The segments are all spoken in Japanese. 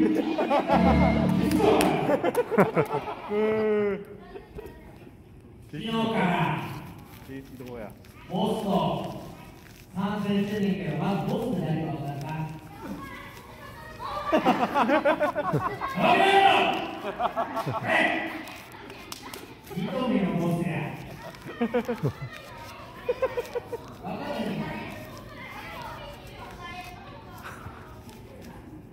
昨日からボスと参戦してんねんけど、まずボスで何か分かったおいやろ糸目のボスや。分かてんの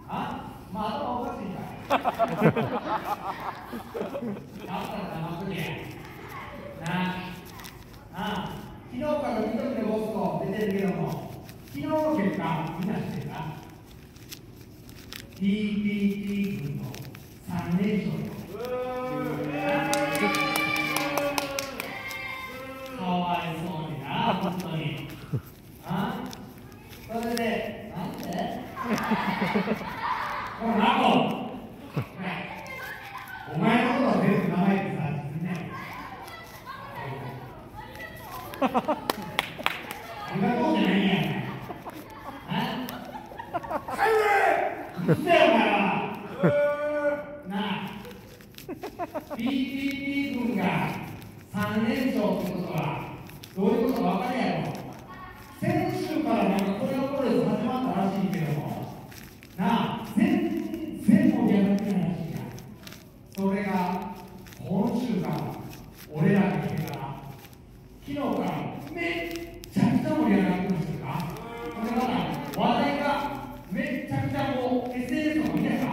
あまあ頭おかしいんかい。だったら黙っとけなああ昨日から緑のボスと出てるけども昨日の結果みんな知ってるか TPT 軍の3連勝よかわいそうにな本当にあそれでなんでこのナコお前のことは全部名前でさ自分ねあんなことじゃないんやあ帰れうっせえお前はなあ PPP 軍が3連勝ってことはどういうことか分かるやろ先週からなんかこれがこれで始まったらしいけどもなあ全然盛り上がってないらしいやそれが今週から俺らが来てから昨日からめっちゃくちゃ盛り上がってましたかこれから話題がめっちゃくちゃもう SNS とか見てさ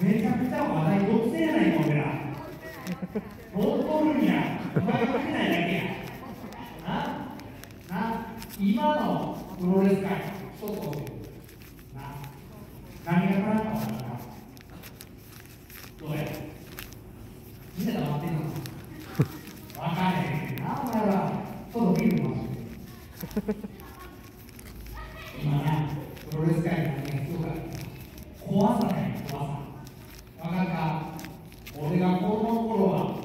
めちゃくちゃ話題独占やないか俺ら乗っ取るんやお前が見てないだけや。なな今のプロレス界一つ教えてな何が変わったか分かどうや？みんな黙ってんのか分かれへんなお前らちょっとビール飲まして今なプロレス界の何が必要か怖さだよ怖さ分かるか俺が子供の頃は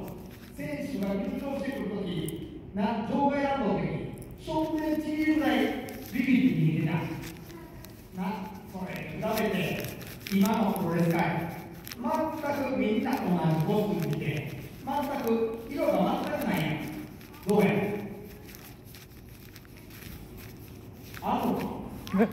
選手が入場してくるときな場外ランドの時に照明ちぎるぐらいビビビに似てた。なそれ比べて今のプロレス界全くみんなと同じコスチューム着て全く色が全くないやんどうやあるのかなんでしょど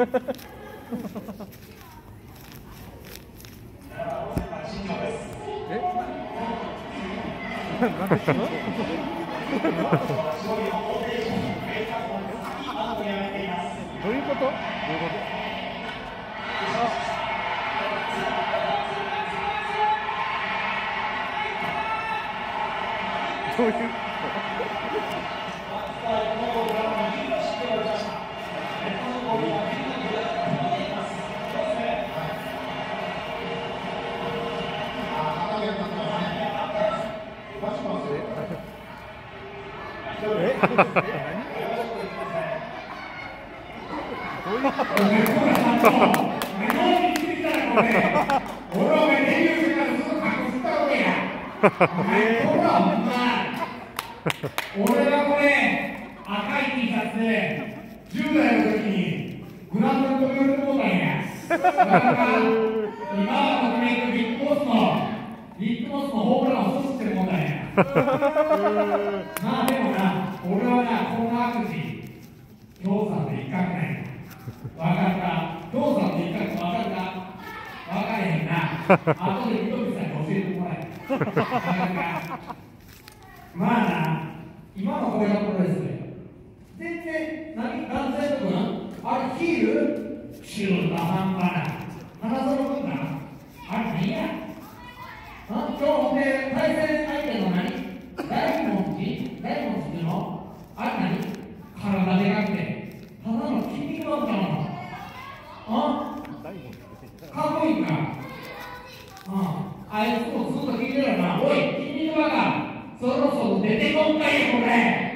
ういうことどういうこと？どういうこと？俺は。これ赤い T シャツで10代の時にグランドに飛び降りてもうたんや。だから今はときめくビッグボスのビッグボスのホームランを阻止してもうたんや。まあでもな、俺はな、この悪事、京さんで一角ない。わかるか京さんで一角わかるかわかれへんな。後で緑さんに教えてもらえ。わかるかまあな、今のこれがプロレスで。全然、何、男性と君あれヒール中途半端な。花園君な。あれ何やあ今日ほんで対戦相手の何大文字大文字っていうのあれ何体でかくてただの筋肉マンかなあかっこいいかああいつもずっと聞いてるよなおい筋肉マンがそろそろ出てこんかいこれ